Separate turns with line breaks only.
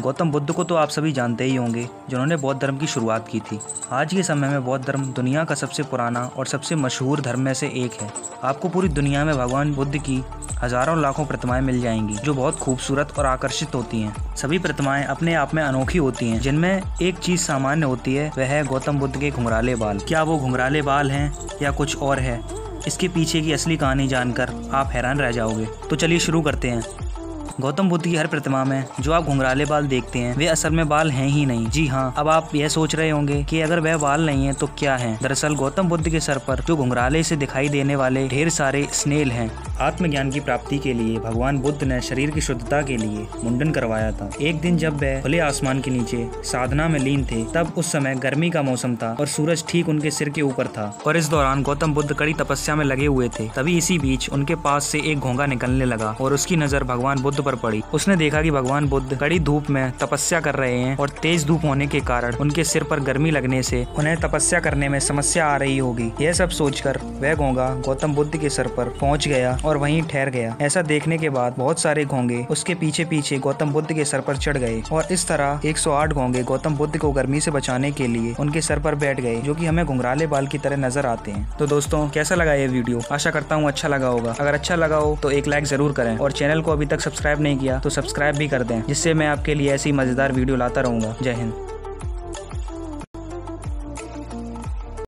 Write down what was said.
गौतम बुद्ध को तो आप सभी जानते ही होंगे, जिन्होंने बौद्ध धर्म की शुरुआत की थी। आज के समय में बौद्ध धर्म दुनिया का सबसे पुराना और सबसे मशहूर धर्म में से एक है। आपको पूरी दुनिया में भगवान बुद्ध की हज़ारों लाखों प्रतिमाएँ मिल जाएँगी, जो बहुत खूबसूरत और आकर्षित होती हैं। सभी प्रतिमाएँ अपने आप में अनोखी होती हैं, जिनमें एक चीज़ सामान्य होती है, वह है गौतम बुद्ध के घुंघराले बाल। क्या वो घुंघराले बाल हैं, या कुछ और है? इसके पीछे की असली कहानी जानकर आप हैरान रह जाओगे। तो चलिए शुरू करते हैं। गौतम बुद्ध की हर प्रतिमा में जो आप घुंघराले बाल देखते हैं, वे असल में बाल हैं ही नहीं। जी हाँ अब आप यह सोच रहे होंगे कि अगर वह बाल नहीं है तो क्या है? दरअसल गौतम बुद्ध के सर पर जो घुंघराले से दिखाई देने वाले ढेर सारे स्नेल हैं, आत्मज्ञान की प्राप्ति के लिए भगवान बुद्ध ने शरीर की शुद्धता के लिए मुंडन करवाया था। एक दिन जब वह खुले आसमान के नीचे साधना में लीन थे, तब उस समय गर्मी का मौसम था और सूरज ठीक उनके सिर के ऊपर था। और इस दौरान गौतम बुद्ध कड़ी तपस्या में लगे हुए थे। तभी इसी बीच उनके पास से एक घोंगा निकलने लगा और उसकी नज़र भगवान बुद्ध पर पड़ी। उसने देखा कि भगवान बुद्ध कड़ी धूप में तपस्या कर रहे हैं और तेज धूप होने के कारण उनके सिर पर गर्मी लगने से उन्हें तपस्या करने में समस्या आ रही होगी। यह सब सोचकर वह घोंगा गौतम बुद्ध के सर पर पहुँच गया और वहीं ठहर गया। ऐसा देखने के बाद बहुत सारे घोंगे उसके पीछे पीछे गौतम बुद्ध के सर पर चढ़ गए और इस तरह 108 घोंगे गौतम बुद्ध को गर्मी से बचाने के लिए उनके सर पर बैठ गए, जो कि हमें घुंघराले बाल की तरह नज़र आते हैं। तो दोस्तों, कैसा लगा ये वीडियो? आशा करता हूँ अच्छा लगा होगा। अगर अच्छा लगा हो तो एक लाइक ज़रूर करें और चैनल को अभी तक सब्सक्राइब नहीं किया तो सब्सक्राइब भी कर दें, जिससे मैं आपके लिए ऐसी मज़ेदार वीडियो लाता रहूँगा। जय हिंद।